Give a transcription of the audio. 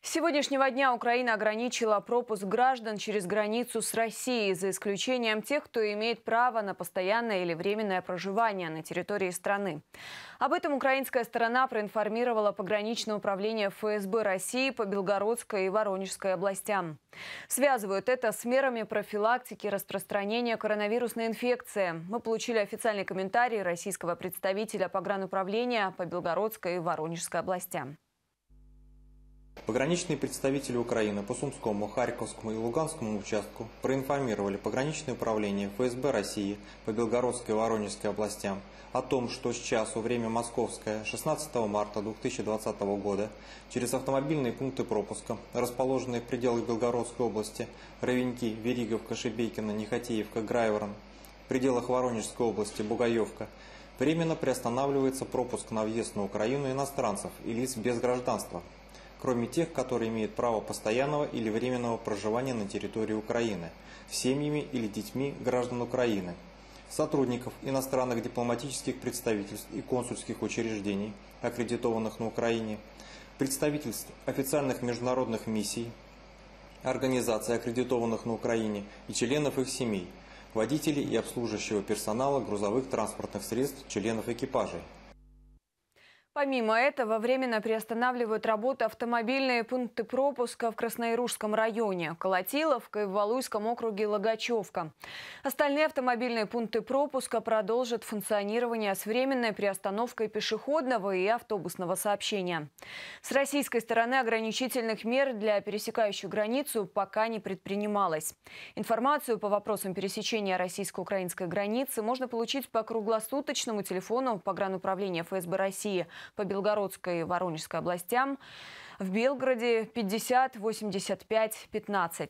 С сегодняшнего дня Украина ограничила пропуск граждан через границу с Россией, за исключением тех, кто имеет право на постоянное или временное проживание на территории страны. Об этом украинская сторона проинформировала пограничное управление ФСБ России по Белгородской и Воронежской областям. Связывают это с мерами профилактики распространения коронавирусной инфекции. Мы получили официальный комментарий российского представителя погрануправления по Белгородской и Воронежской областям. Пограничные представители Украины по Сумскому, Харьковскому и Луганскому участку проинформировали пограничное управление ФСБ России по Белгородской и Воронежской областям о том, что с часу время московское 16 марта 2020 года через автомобильные пункты пропуска, расположенные в пределах Белгородской области, Ровеньки, Вериговка, Шебейкина, Нехотеевка, Грайворон, в пределах Воронежской области, Бугаевка, временно приостанавливается пропуск на въезд на Украину иностранцев и лиц без гражданства – кроме тех, которые имеют право постоянного или временного проживания на территории Украины, семьями или детьми граждан Украины, сотрудников иностранных дипломатических представительств и консульских учреждений, аккредитованных на Украине, представительств официальных международных миссий, организаций, аккредитованных на Украине, и членов их семей, водителей и обслуживающего персонала грузовых транспортных средств, членов экипажей. Помимо этого, временно приостанавливают работу автомобильные пункты пропуска в Краснояружском районе, Колотиловка и в Валуйском округе Логачевка. Остальные автомобильные пункты пропуска продолжат функционирование с временной приостановкой пешеходного и автобусного сообщения. С российской стороны ограничительных мер для пересекающих границу пока не предпринималось. Информацию по вопросам пересечения российско-украинской границы можно получить по круглосуточному телефону погрануправления ФСБ России – по Белгородской и Воронежской областям. В Белгороде 50 85 15.